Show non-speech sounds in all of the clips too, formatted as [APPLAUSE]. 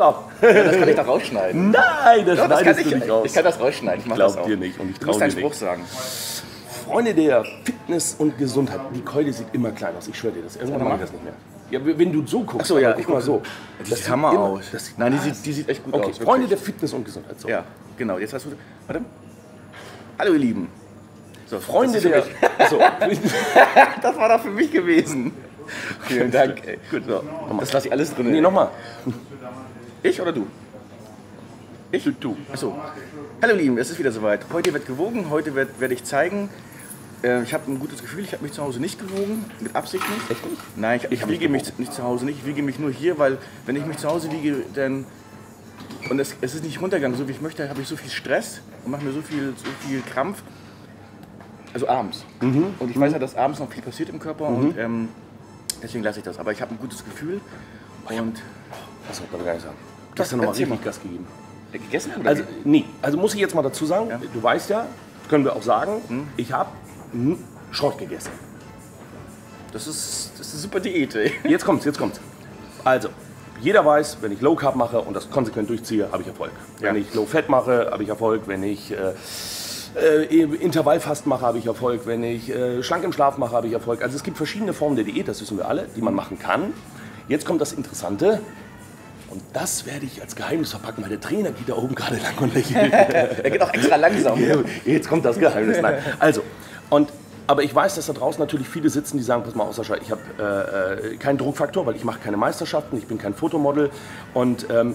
Ab. Ja, das kann ich doch rausschneiden. Nein, das Doch, das kann schneidest ich, du nicht raus. ich kann das rausschneiden. Ich, mach glaub dir nicht und ich Du trau musst dir nicht. Spruch sagen. Freunde der Fitness und Gesundheit, die Keule sieht immer kleiner aus. Ich schwöre dir das. Irgendwann mache ich das nicht mehr. Ja, wenn du so guckst. Ach so, ja, ich guck mal so. Die Das Hammer immer- aus. das Nein, die sieht, die sieht echt gut Okay, aus. wirklich. Freunde der Fitness und Gesundheit. So. Ja, genau. Jetzt hast du. Warte. Hallo, ihr Lieben. So, Freunde der. für mich- So. [LAUGHS] Das war doch für mich gewesen. Vielen Dank. Ey. Gut, so. Das lasse ich alles drin. Nee, nochmal. Ich oder du? Ich und du. Achso. Hallo Lieben, es ist wieder soweit. Heute wird gewogen, heute werd- werde ich zeigen. Äh, ich habe ein gutes Gefühl, ich habe mich zu Hause nicht gewogen, mit Absicht nicht. Echt nicht? Nein, ich, ich mich wiege mich nicht zu Hause nicht, ich wiege mich nur hier, weil wenn ich mich zu Hause wiege, dann und es, es ist nicht runtergegangen, so wie ich möchte, habe ich so viel Stress und mache mir so viel, so viel Krampf. Also abends. Mhm. Und ich weiß ja, dass abends noch viel passiert im Körper und ähm, deswegen lasse ich das. Aber ich habe ein gutes Gefühl und Achso, darf ich gar nicht sagen. Gestern nochmal richtig mal. Gas gegeben. äh, gegessen oder Also, nee, also muss ich jetzt mal dazu sagen, du weißt ja, können wir auch sagen, Hm? ich habe Schrott gegessen. das ist, das ist eine super Diät. Ey. Jetzt kommt's, jetzt kommt's. Also, jeder weiß, wenn ich Low Carb mache und das konsequent durchziehe, habe ich Erfolg. Wenn Ja. ich Low Fat mache, habe ich Erfolg. Wenn ich äh, äh, Intervallfast mache, habe ich Erfolg. Wenn ich äh, schlank im Schlaf mache, habe ich Erfolg. Also es gibt verschiedene Formen der Diät, das wissen wir alle, die man machen kann. Jetzt kommt das Interessante. Und das werde ich als Geheimnis verpacken, weil der Trainer geht da oben gerade lang und [LAUGHS] lächelt. Er geht auch extra langsam. Jetzt kommt das Geheimnis. Nein. Also, und, aber ich weiß, dass da draußen natürlich viele sitzen, die sagen, pass mal auf, Sascha, ich habe äh, äh, keinen Druckfaktor, weil ich mache keine Meisterschaften, ich bin kein Fotomodel und ähm,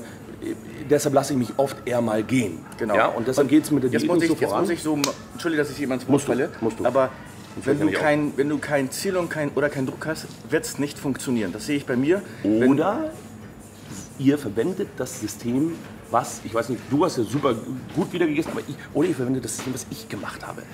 deshalb lasse ich mich oft eher mal gehen. Genau. Ja, und deshalb geht es mit der Jetzt Diät nicht ich, so jetzt voran. muss ich so, entschuldige, dass ich jemand Musst du, falle, musst du. aber wenn du, kein, wenn du kein Ziel und kein, oder keinen Druck hast, wird es nicht funktionieren. Das sehe ich bei mir. Oder ihr verwendet das System, was, ich weiß nicht, du hast ja super gut wieder gegessen, aber ich, oder ihr verwendet das System, was ich gemacht habe. Dann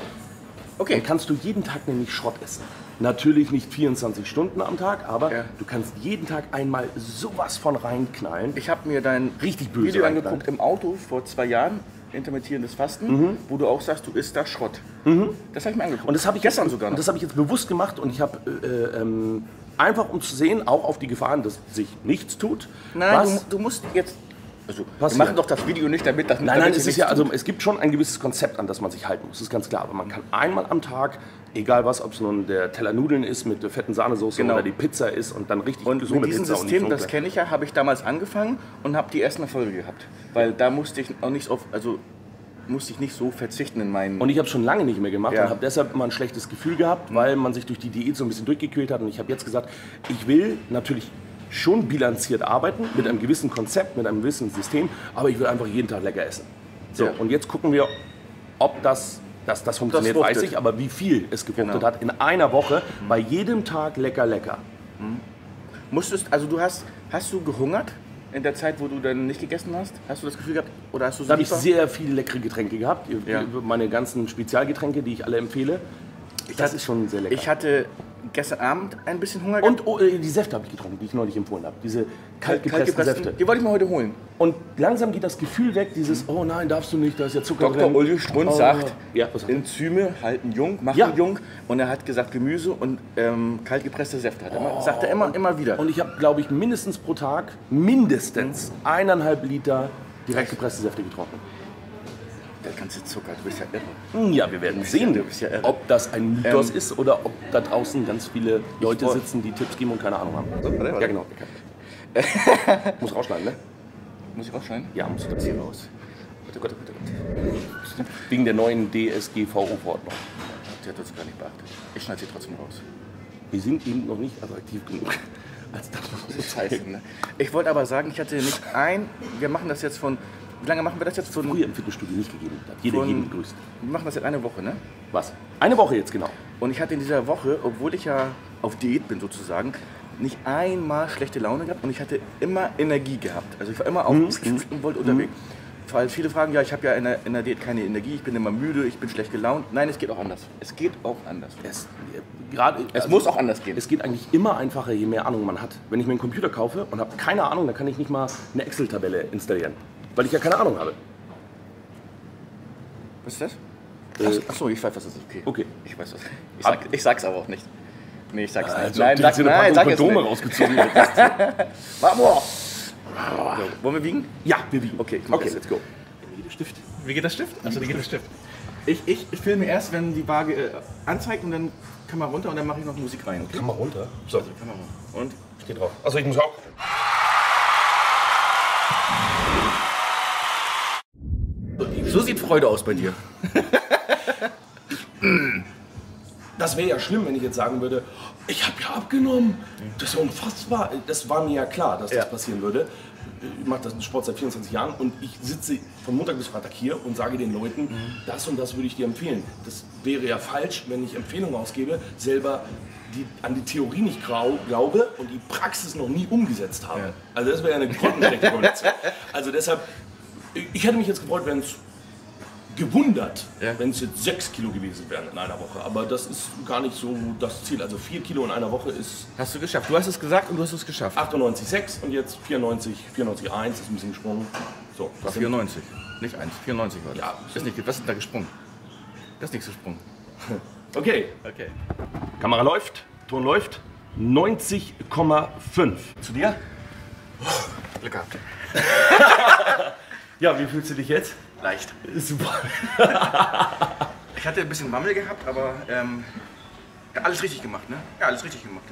Okay, kannst du jeden Tag nämlich Schrott essen. Natürlich nicht 24 Stunden am Tag, aber Ja. du kannst jeden Tag einmal sowas von reinknallen. ich habe mir dein Richtig böse Video angeguckt im Auto vor zwei Jahren, intermittierendes Fasten, Mhm. wo du auch sagst, du isst da Schrott. Das habe ich mir angeguckt. Und das habe ich gestern jetzt, sogar Und noch. das habe ich jetzt bewusst gemacht und ich habe äh, ähm, einfach um zu sehen, auch auf die Gefahren, dass sich nichts tut. Nein, du, du musst jetzt. Also, wir machen doch das Video nicht damit, dass Nein, damit nein, es ist ja, also es gibt schon ein gewisses Konzept, an das man sich halten muss, das ist ganz klar. Aber man kann einmal am Tag, egal was, ob es nun der Teller Nudeln ist mit der fetten Sahnesoße Genau. oder die Pizza ist und dann richtig Und mit diesem Pizza und System, das kenne ich ja, habe ich damals angefangen und habe die ersten Erfolge gehabt. Weil da musste ich auch nicht auf, also musste ich nicht so verzichten in meinen. Und ich habe schon lange nicht mehr gemacht Ja. und habe deshalb immer ein schlechtes Gefühl gehabt, weil man sich durch die Diät so ein bisschen durchgequält hat. Und ich habe jetzt gesagt, ich will natürlich schon bilanziert arbeiten, mit einem gewissen Konzept, mit einem gewissen System, aber ich will einfach jeden Tag lecker essen. So, Ja. und jetzt gucken wir, ob das, dass das funktioniert, fruchtet. weiß ich, aber wie viel es gefruchtet Genau. hat in einer Woche, bei jedem Tag lecker, lecker. Musstest, also du hast, hast du gehungert in der Zeit, wo du dann nicht gegessen hast? Hast du das Gefühl gehabt? Oder hast du so Da habe ich sehr viele leckere Getränke gehabt, Ja. meine ganzen Spezialgetränke, die ich alle empfehle. Das ist schon sehr lecker. Ich hatte gestern Abend ein bisschen Hunger gehabt. Und oh, äh, die Säfte habe ich getrunken, die ich neulich empfohlen habe. Diese kaltgepressten Kaltgepressten- Säfte. Die wollte ich mir heute holen. Und langsam geht das Gefühl weg, dieses, oh nein, darfst du nicht, da ist ja Zucker Dr. drin. Uli Strunz Oh. sagt, ja? Enzyme halten jung, machen Ja. jung. Und er hat gesagt, Gemüse und ähm, kaltgepresste Säfte. Hat er immer, sagt er immer, immer wieder. Und ich habe, glaube ich, mindestens pro Tag, mindestens eineinhalb Liter direkt gepresste Säfte getrunken. Der ganze Zucker, du bist ja irre. Hm, Ja, wir werden sehen, du bist ja irre. ob das ein Mythos Ähm, ist oder ob da draußen ganz viele Leute sitzen, die Tipps geben und keine Ahnung haben. warte, warte. Ja, genau. [LAUGHS] muss rausschneiden, ne? Muss ich rausschneiden? Ja, muss Das hier raus. Warte, warte, warte, warte. Wegen der neuen DSGVO-Verordnung. Die hat uns gar nicht beachtet. Ich schneide sie trotzdem raus. Wir sind eben noch nicht attraktiv genug, als so Das heißt, [LAUGHS] ne? Ich wollte aber sagen, ich hatte nicht ein. Wir machen das jetzt von. Wie lange machen wir das jetzt? Von, früher im Fitnessstudio nicht gegeben hat. Jeder Von- jeden begrüßt. wir machen das jetzt eine Woche, ne? Was? Eine Woche jetzt genau. Und ich hatte in dieser Woche, obwohl ich ja auf Diät bin sozusagen, nicht einmal schlechte Laune gehabt und ich hatte immer Energie gehabt. Also ich war immer auf Mhm. und wollte unterwegs. Weil viele fragen, ja, ich habe ja in der, in der Diät keine Energie, ich bin immer müde, ich bin schlecht gelaunt. Nein, es geht auch anders. Es geht auch anders. Es, gerade, Es muss auch anders gehen. Es geht eigentlich immer einfacher, je mehr Ahnung man hat. Wenn ich mir einen Computer kaufe und habe keine Ahnung, dann kann ich nicht mal eine Excel-Tabelle installieren. Weil ich ja keine Ahnung habe. Was ist das? Äh, Ach, ach so, ich weiß, was das ist. Okay. Okay. Ich weiß was. Ich, sag, ich sag's aber auch nicht. Nee, ich sag's nicht. Also, nein, ob du sag, nein, sag es Kondome nicht. rausgezogen. [LAUGHS] Vamos! So, wollen wir wiegen? Ja, wir wiegen. Okay, okay, let's go. Wie geht der Stift? Wie geht der Stift? Achso, wie geht der Stift? Ich, ich, ich filme erst, wenn die Waage äh, anzeigt und dann Kamera runter und dann mache ich noch Musik rein. Okay? Kamera runter. So, Kamera. Und steht drauf. Also ich muss auch. So sieht Freude aus bei dir. Das wäre ja schlimm, wenn ich jetzt sagen würde, ich habe ja abgenommen. Das ist ja unfassbar. Das war mir ja klar, dass das Ja. passieren würde. Ich mache das Sport seit 24 Jahren und ich sitze von Montag bis Freitag hier und sage den Leuten, das und das würde ich dir empfehlen. Das wäre ja falsch, wenn ich Empfehlungen ausgebe, selber die, an die Theorie nicht glaube und die Praxis noch nie umgesetzt habe. Ja. Also das wäre ja eine grottenschlechte Kombination. Also deshalb, ich hätte mich jetzt gefreut, wenn es gewundert, Ja. wenn es jetzt 6 Kilo gewesen wären in einer Woche. Aber das ist gar nicht so das Ziel. Also 4 Kilo in einer Woche ist Hast du geschafft. Du hast es gesagt und du hast es geschafft. 98,6 und jetzt 94, 94,1 ist ein bisschen gesprungen. So, das sind, 94. Nicht 1, 94 war das. Ja. Das ist nicht, was ist denn da gesprungen? Das ist nichts gesprungen. [LAUGHS] okay, Okay. Kamera läuft, Ton läuft. 90,5. Zu dir? Glück gehabt. [LAUGHS] Ja, wie fühlst du dich jetzt? Leicht. Super. [LAUGHS] Ich hatte ein bisschen Mammel gehabt, aber ähm, ja, alles richtig gemacht, ne? Ja, alles richtig gemacht.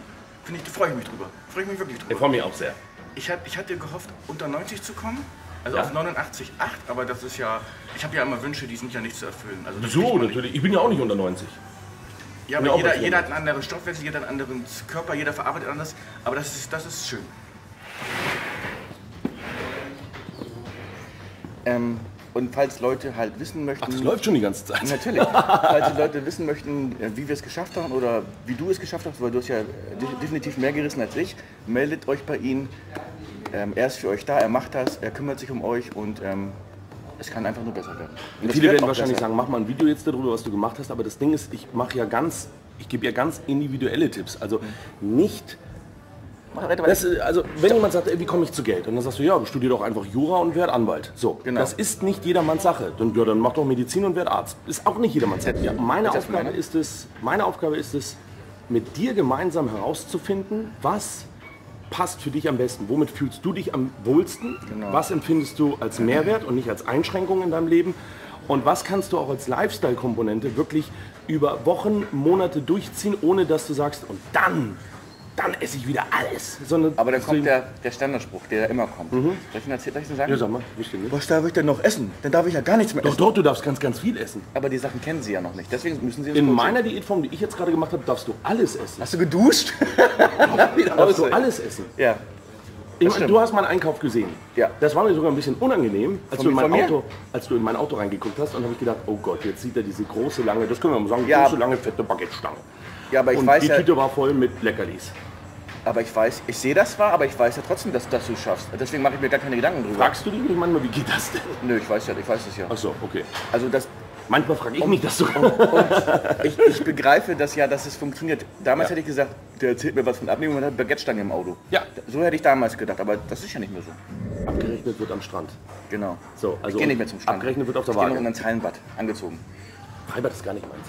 Finde ich, da freue ich mich drüber. Freue ich mich wirklich Ich drüber. freue mich auch sehr. Ich, hat, ich hatte gehofft, unter 90 zu kommen. Also Ja. auf 89,8, aber das ist ja. Ich habe ja immer Wünsche, die sind ja nicht zu erfüllen. Also So, natürlich. Ich bin ja auch nicht unter 90. Ja, aber jeder, jeder hat einen anderen Stoffwechsel, jeder hat einen anderen Körper, jeder verarbeitet anders. Aber das ist, das ist schön. Ähm, und falls Leute halt wissen möchten. Ach, das läuft schon die ganze Zeit. Natürlich. [LAUGHS] Falls die Leute wissen möchten, äh, wie wir es geschafft haben oder wie du es geschafft hast, weil du hast ja de- definitiv mehr gerissen als ich, meldet euch bei ihm. Ähm, er ist für euch da, er macht das, er kümmert sich um euch und ähm, es kann einfach nur besser werden. Viele werden wahrscheinlich besser. sagen, mach mal ein Video jetzt darüber, was du gemacht hast, aber das Ding ist, ich mache ja ganz, ich gebe ja ganz individuelle Tipps. Also nicht, weiter, weiter. Das, also wenn jemand sagt, ey, wie komme ich zu Geld? Und dann sagst du, ja, studier doch einfach Jura und werd Anwalt. So, Genau. das ist nicht jedermanns Sache. Dann, ja, dann mach doch Medizin und werd Arzt. Ist auch nicht jedermanns Sache. Ja, meine, Aufgabe ist es, meine Aufgabe ist es, mit dir gemeinsam herauszufinden, was passt für dich am besten? Womit fühlst du dich am wohlsten? Genau. Was empfindest du als Mehrwert und nicht als Einschränkung in deinem Leben? Und was kannst du auch als Lifestyle-Komponente wirklich über Wochen, Monate durchziehen, ohne dass du sagst, und dann, dann esse ich wieder alles. Sondern Aber dann kommt der, der Standardspruch, der immer kommt. Soll ich ihn erzählen, soll ich ihn sagen? Ja, sag mal, nicht. Was darf ich denn noch essen? Dann darf ich ja gar nichts mehr Doch, essen. doch, du darfst ganz, ganz viel essen. Aber die Sachen kennen sie ja noch nicht. Deswegen müssen sie In meiner Diätform, die ich jetzt gerade gemacht habe, darfst du alles essen. Hast du geduscht? [LAUGHS] Darfst du alles essen. Ja. Ich meine, du hast meinen Einkauf gesehen. Ja. Das war mir sogar ein bisschen unangenehm, als, du in mein? Auto, als du in mein Auto reingeguckt hast und habe ich gedacht, oh Gott, jetzt sieht er diese große, lange, das können wir mal sagen, Ja. große, lange, fette Baguette-Stange. Ja, aber ich und weiß die ja, Tüte war voll mit Leckerlis. Aber ich weiß, ich sehe das zwar, aber ich weiß ja trotzdem, dass, dass du es schaffst. Deswegen mache ich mir gar keine Gedanken drüber. Fragst du dich nicht manchmal, wie geht das denn? Nö, ich weiß ja, ich weiß es ja. Ach so, okay. Also das, Manchmal frage ich mich das sogar. ich, ich begreife das ja, dass es funktioniert. Damals Ja. hätte ich gesagt, der erzählt mir was von Abnehmen und hat Baguette-Stange im Auto. Ja. So hätte ich damals gedacht, aber das ist ja nicht mehr so. Abgerechnet wird am Strand. Genau. So, also ich gehe nicht mehr zum Stand. abgerechnet wird auf der Ich gehe noch Waage. ins Hallenbad, angezogen. Freibad ist gar nicht meins.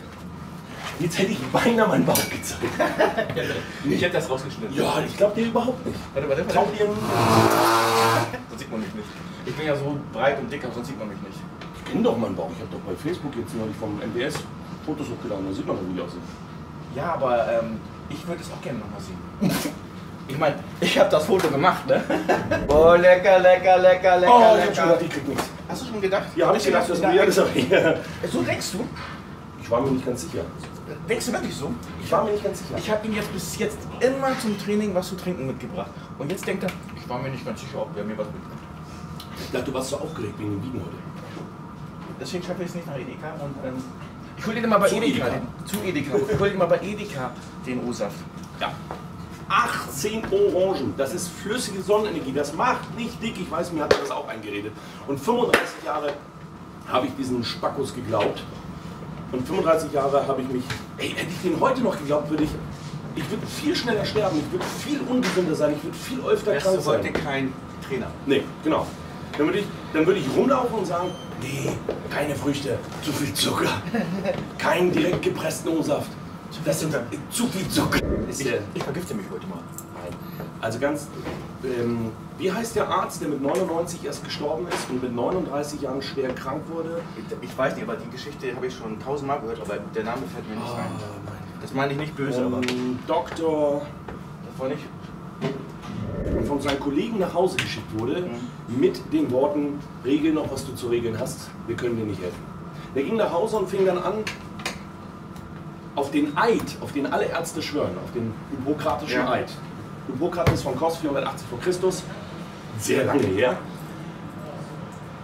Jetzt hätte ich beinahe meinen Bauch gezeigt. [LAUGHS] Ich hätte das rausgeschnitten. Ja, ich glaube dir überhaupt nicht. Warte, warte, Trau dir Sonst sieht man mich nicht. Ich bin ja so breit und dick, sonst sieht man mich nicht. Ich kenne doch meinen Bauch. Ich habe doch bei Facebook jetzt neulich vom MBS Fotos hochgeladen. Da sieht man doch, wie ich aussehe. Ja, aber ähm, ich würde es auch gerne nochmal sehen. Ich meine, ich habe das Foto gemacht, ne? [LAUGHS] Oh, lecker, lecker, lecker, lecker, Oh, ich hab schon gedacht, ich krieg nichts. Hast du schon gedacht? Ja, hab ich gedacht, das ist mir das aber So denkst du? Ich war mir nicht ganz sicher. Denkst du wirklich so? Ich war mir nicht ganz sicher. Ich habe ihm jetzt bis jetzt immer zum Training was zu trinken mitgebracht. Und jetzt denkt er, ich war mir nicht ganz sicher, ob er mir was mitbringt. Ich dachte, du warst so aufgeregt wegen dem Wiegen heute. Deswegen schaffe ich es nicht nach Edeka und ähm, ich hole dir mal bei Zu Edeka, Edeka. Den, zu Edeka. Ich hole dir mal bei Edeka den O-Saft. Ja. 18 Orangen, das ist flüssige Sonnenenergie, das macht nicht dick, ich weiß, mir hat das auch eingeredet. Und 35 Jahre habe ich diesen Spackos geglaubt. Und 35 Jahre habe ich mich, ey, hätte ich den heute noch geglaubt, würde ich, ich würde viel schneller sterben, ich würde viel ungesünder sein, ich würde viel öfter krank sein. kein Trainer. Nee, genau. Dann würde ich, dann würde ich rumlaufen und sagen, nee, keine Früchte, zu viel Zucker. Keinen direkt gepressten O-Saft. Das sind zu viel Zucker. Ich, ich vergifte mich heute mal. Also ganz, ähm, wie heißt der Arzt, der mit 99 erst gestorben ist und mit 39 Jahren schwer krank wurde? Ich weiß nicht, aber die Geschichte habe ich schon tausendmal gehört, aber der Name fällt mir nicht Ah, ein. Das meine ich nicht böse, aber Ähm, Doktor, das war nicht. von seinen Kollegen nach Hause geschickt wurde, mit den Worten, regel noch, was du zu regeln hast, wir können dir nicht helfen. Der ging nach Hause und fing dann an, auf den Eid, auf den alle Ärzte schwören, auf den hippokratischen Ja. Eid. Hippokrates von Kos 480 vor Christus, sehr lange her.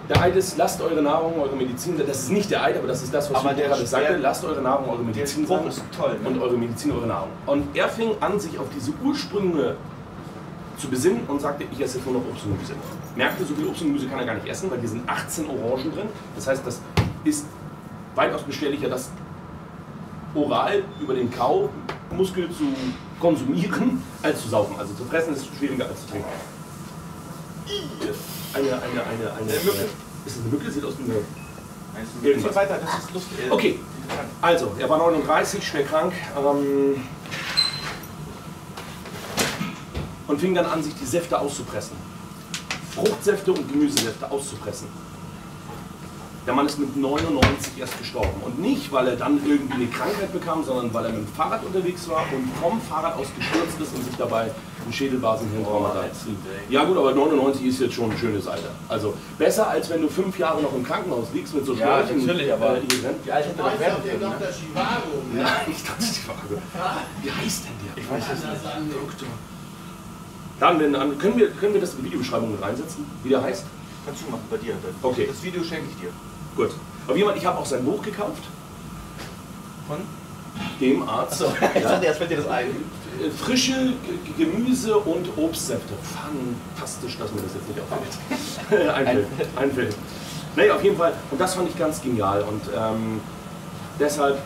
Der Eid ist, lasst eure Nahrung, eure Medizin, das ist nicht der Eid, aber das ist das, was Aber der Spruch- sagte, lasst eure Nahrung, eure Medizin sein ist toll, ne? und eure Medizin, eure Nahrung. Und er fing an, sich auf diese Ursprünge zu besinnen und sagte, ich esse jetzt nur noch Obst und Gemüse. Merkte, so viel Obst und Gemüse kann er gar nicht essen, weil hier sind 18 Orangen drin. Das heißt, das ist weitaus beschwerlicher, das oral über den Kaumuskel zu konsumieren, als zu saufen. Also zu fressen ist schwieriger als zu trinken. Eine, eine, eine, eine, Eine Mücke. Ist das eine Mücke? Sieht aus wie eine... Irgendwas. Weiter, das ist lustig. Okay, also, er war 39, schwer krank ähm, und fing dann an, sich die Säfte auszupressen. Fruchtsäfte und Gemüsesäfte auszupressen. Der Mann ist mit 99 erst gestorben. Und nicht, weil er dann irgendwie eine Krankheit bekam, sondern weil er mit dem Fahrrad unterwegs war und vom Fahrrad aus gestürzt ist und sich dabei ein Schädelbasenhirntrauma Oh, hat. ätzend, ey. Ja gut, aber 99 ist jetzt schon ein schönes Alter. Also besser, als wenn du fünf Jahre noch im Krankenhaus liegst mit so Ja, Schläuchen, natürlich, aber- äh. Wie alt hätte Weiß werden können? Ne? Dr. Chivago. ne? Nein, ich dachte, die war Wie heißt denn der? Ich weiß es nicht. Doktor. Dann, wenn, dann können, wir, können wir das in die Videobeschreibung mit reinsetzen, wie der heißt? Kannst du machen bei dir. Okay. Das Video schenke ich dir. Gut. Aber jemand, ich habe auch sein Buch gekauft, Von? dem Arzt. Ich dachte, jetzt fällt dir das ein. Äh, Frische G- Gemüse- und Obstsäfte. Fantastisch, dass mir das jetzt nicht auffällt. Einfällt. Einfällt. Nee, auf jeden Fall. Und das fand ich ganz genial. Und ähm, deshalb,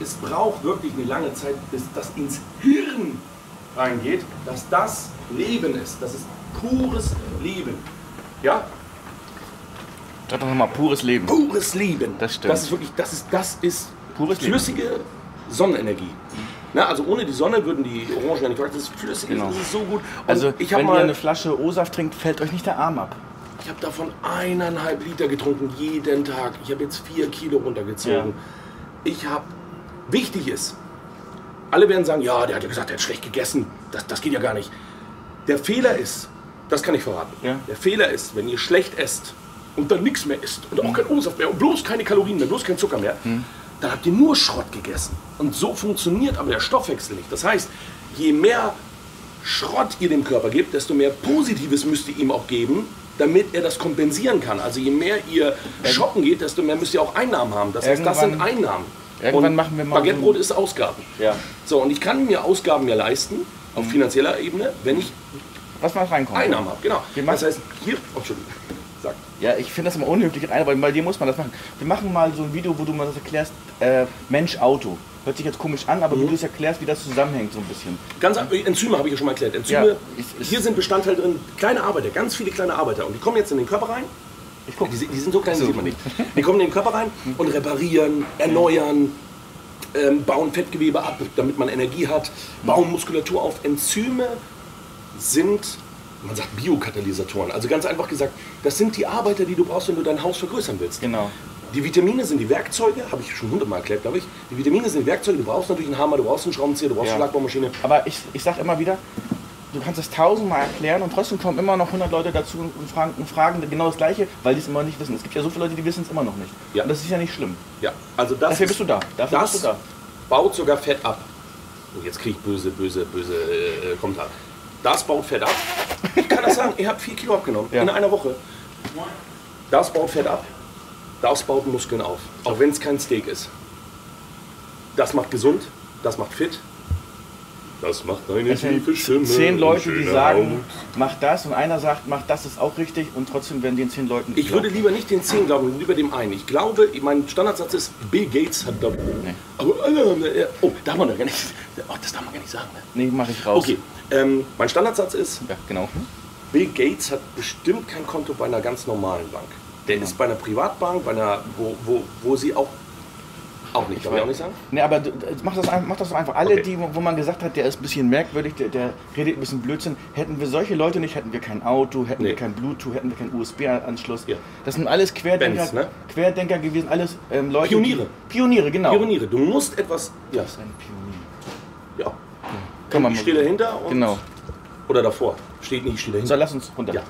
es braucht wirklich eine lange Zeit, bis das ins Hirn reingeht, dass das Leben ist. Das ist pures Leben. Ja? Sag doch nochmal pures Leben. Pures Leben. Das stimmt. Das ist wirklich, das ist, das ist Pures Leben. flüssige Sonnenenergie. Na, also ohne die Sonne würden die Orangen ja nicht wachsen. Das ist flüssig, Genau. das ist so gut. Und Also, wenn ihr mal, eine Flasche O-Saft trinkt, fällt euch nicht der Arm ab. ich habe davon eineinhalb Liter getrunken jeden Tag. Ich habe jetzt vier Kilo runtergezogen. Ich habe, wichtig ist, alle werden sagen, ja, der hat ja gesagt, der hat schlecht gegessen. Das, das geht ja gar nicht. Der Fehler ist, das kann ich verraten. Ja. Der Fehler ist, wenn ihr schlecht esst und dann nichts mehr isst und auch kein O-Saft mehr und bloß keine Kalorien mehr, bloß kein Zucker mehr, dann habt ihr nur Schrott gegessen. Und so funktioniert aber der Stoffwechsel nicht. Das heißt, je mehr Schrott ihr dem Körper gebt, desto mehr Positives müsst ihr ihm auch geben, damit er das kompensieren kann. Also je mehr ihr shoppen geht, desto mehr müsst ihr auch Einnahmen haben. Das heißt, das sind Einnahmen. irgendwann Und machen wir mal Baguettebrot ist Ausgaben. Ja. So, und ich kann mir Ausgaben mir leisten, auf finanzieller Ebene, wenn ich Was mal reinkommt. Einnahmen habe. Genau. Das heißt, hier, oh, Entschuldigung. Ja, ich finde das immer unhöflich, aber bei dir muss man das machen. Wir machen mal so ein Video, wo du mal das erklärst, äh, Mensch-Auto. Hört sich jetzt komisch an, aber Mhm. wie du es erklärst, wie das zusammenhängt so ein bisschen. Ganz ab- Enzyme habe ich ja schon mal erklärt. Enzyme, Ja, ist- hier sind Bestandteile drin, kleine Arbeiter, ganz viele kleine Arbeiter. Und die kommen jetzt in den Körper rein. Ich guck. Die, sind- die sind so klein, die So. sieht man nicht. Die kommen in den Körper rein und reparieren, erneuern, ähm, bauen Fettgewebe ab, damit man Energie hat, bauen Muskulatur auf. Enzyme sind, man sagt Biokatalysatoren. Also ganz einfach gesagt, das sind die Arbeiter, die du brauchst, wenn du dein Haus vergrößern willst. Genau. Die Vitamine sind die Werkzeuge, habe ich schon hundertmal erklärt, glaube ich. Die Vitamine sind die Werkzeuge, du brauchst natürlich einen Hammer, du brauchst einen Schraubenzieher, du brauchst Ja. eine Schlagbohrmaschine. Aber ich, ich sag immer wieder, du kannst es tausendmal erklären und trotzdem kommen immer noch 100 Leute dazu und fragen, und fragen genau das Gleiche, weil die es immer nicht wissen. Es gibt ja so viele Leute, die wissen es immer noch nicht. Ja. Und das ist ja nicht schlimm. Ja, also das Dafür ist- bist du da. Dafür das bist du da. baut sogar Fett ab. Oh, jetzt kriege ich böse, böse, böse äh, Kommentare. Das baut Fett ab. Ich kann das sagen, ihr habt 4 Kilo abgenommen Ja. in einer Woche. Das baut Fett ab. Das baut Muskeln auf. Auch wenn es kein Steak ist. Das macht gesund, das macht fit. Das macht deine Es tiefe Stimme. zehn Leute, die sagen, Haut. mach das und einer sagt, mach das ist auch richtig und trotzdem werden den zehn Leuten Ich würde lieber nicht den 10 glauben, lieber dem einen. Ich glaube, mein Standardsatz ist, Bill Gates hat da. Nee. Aber alle haben. äh, Oh, darf man doch gar nicht. Oh, das darf man gar nicht sagen. Ne? Nee, mach ich raus. Okay, ähm, mein Standardsatz ist, Ja, genau. Bill Gates hat bestimmt kein Konto bei einer ganz normalen Bank. Der ist bei einer Privatbank, bei einer, wo, wo, wo sie auch Auch nicht, darf ich auch nicht sagen? Nee, aber du- du- mach das, mach das doch einfach. Alle, Okay. die, wo man gesagt hat, der ist ein bisschen merkwürdig, der, der redet ein bisschen Blödsinn. Hätten wir solche Leute nicht, hätten wir kein Auto, hätten Nee. wir kein Bluetooth, hätten wir keinen USB-Anschluss. Ja. Das sind alles Querdenker, Bands, ne? Querdenker gewesen, alles ähm, Leute. Pioniere. Die, Pioniere, genau. Pioniere, du musst etwas. Ja, Das ist ein Pionier. ja. Kann man Ich mal stehe dahinter und. Genau. Oder davor. Steht nicht, ich stehe dahinter. So, lass uns runter. Ja.